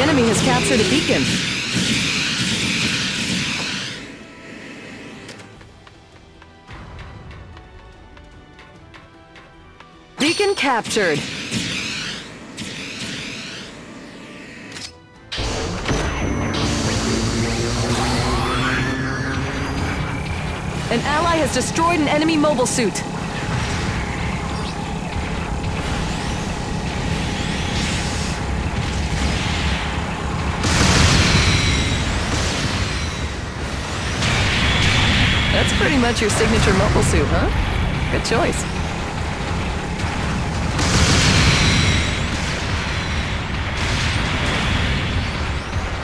enemy has captured a beacon. Beacon captured. An ally has destroyed an enemy mobile suit. Pretty much your signature mobile suit, huh? Good choice.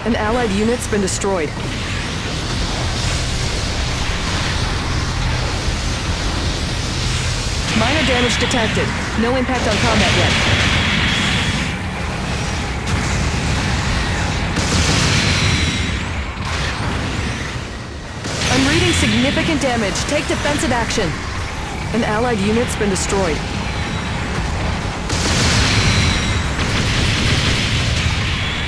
An allied unit's been destroyed. Minor damage detected. No impact on combat yet. Significant damage. Take defensive action. An allied unit's been destroyed.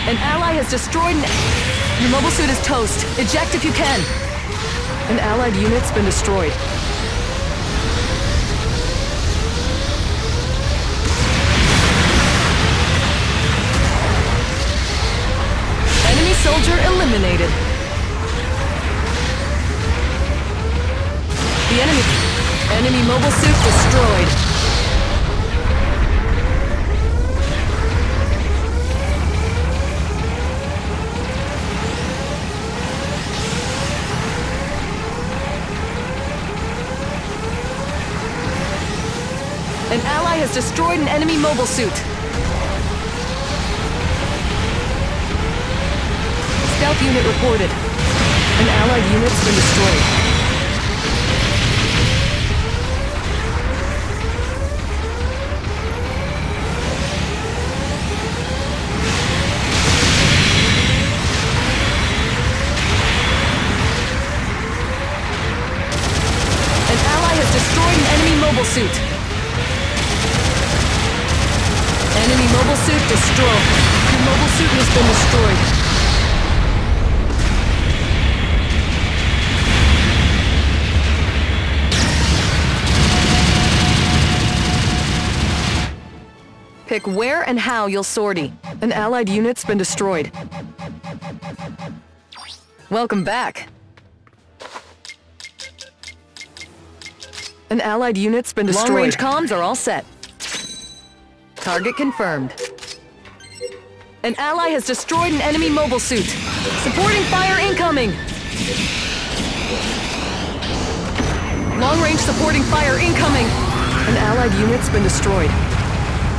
An ally has destroyed an... Your mobile suit is toast. Eject if you can. An allied unit's been destroyed. Enemy soldier eliminated. The enemy... Enemy mobile suit destroyed. An ally has destroyed an enemy mobile suit. Stealth unit reported. An allied unit's been destroyed. Mobile suit. Enemy mobile suit destroyed. Your mobile suit has been destroyed. Pick where and how you'll sortie. An allied unit's been destroyed. Welcome back. An allied unit's been destroyed. Long-range comms are all set. Target confirmed. An ally has destroyed an enemy mobile suit. Supporting fire incoming! Long-range supporting fire incoming! An allied unit's been destroyed.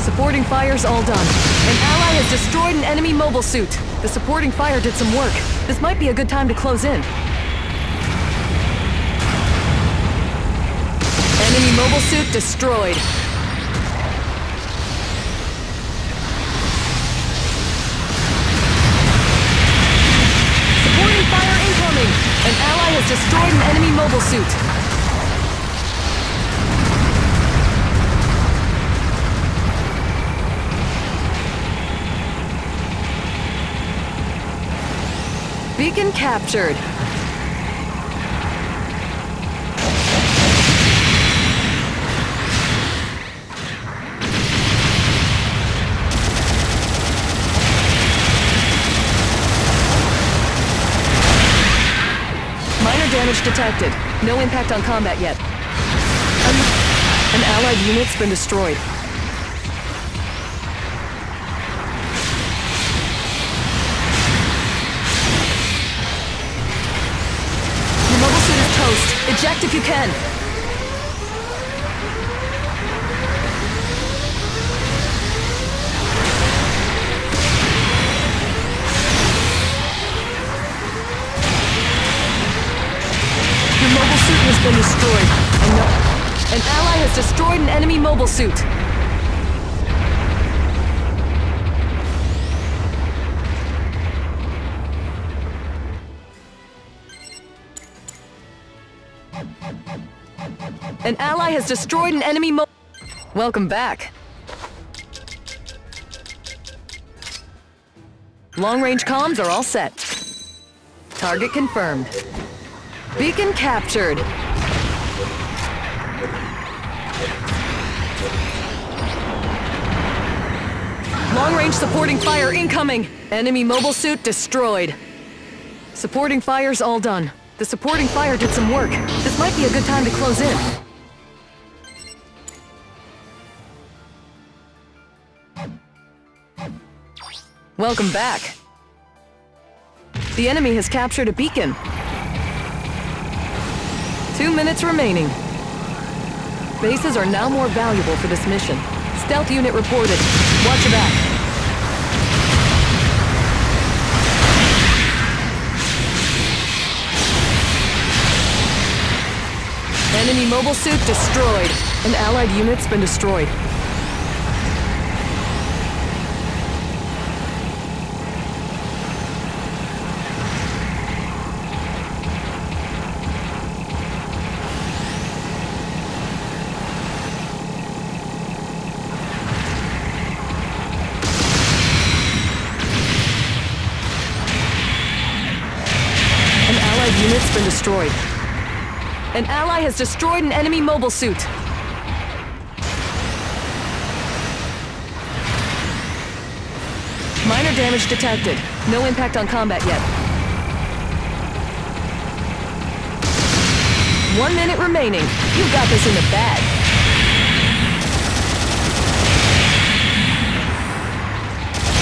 Supporting fire's all done. An ally has destroyed an enemy mobile suit. The supporting fire did some work. This might be a good time to close in. Enemy mobile suit destroyed. Supporting fire incoming! An ally has destroyed an enemy mobile suit. Beacon captured. Detected. No impact on combat yet. An, an allied unit's been destroyed. Your mobile suit is toast. Eject if you can. Been destroyed. An ally has destroyed an enemy mobile suit. An ally has destroyed an enemy mo- Welcome back. Long-range comms are all set. Target confirmed. Beacon captured. Long-range supporting fire incoming! Enemy mobile suit destroyed. Supporting fire's all done. The supporting fire did some work. This might be a good time to close in. Welcome back. The enemy has captured a beacon. Two minutes remaining. Bases are now more valuable for this mission. Stealth unit reported. Watch your back. Enemy mobile suit destroyed. An allied unit's been destroyed. An allied unit's been destroyed. An ally has destroyed an enemy mobile suit. Minor damage detected. No impact on combat yet. One minute remaining. You got this in the bag.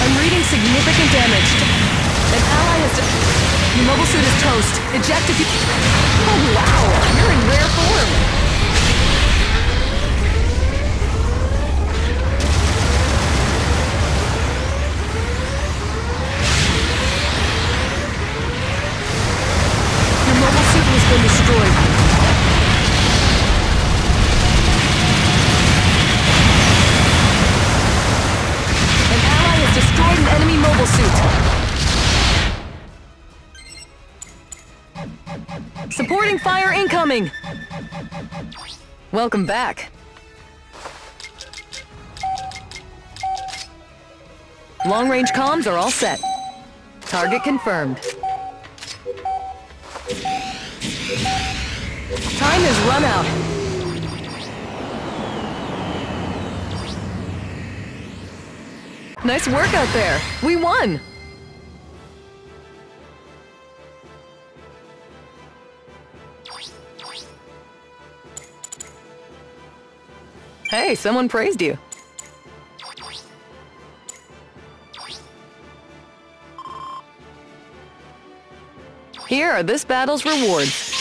I'm reading significant damage. An ally has... Your mobile suit is toast. Eject if you... Oh, wow! Welcome back. Long-range comms are all set. Target confirmed. Time has run out. Nice work out there. We won. Hey, someone praised you. Here are this battle's rewards.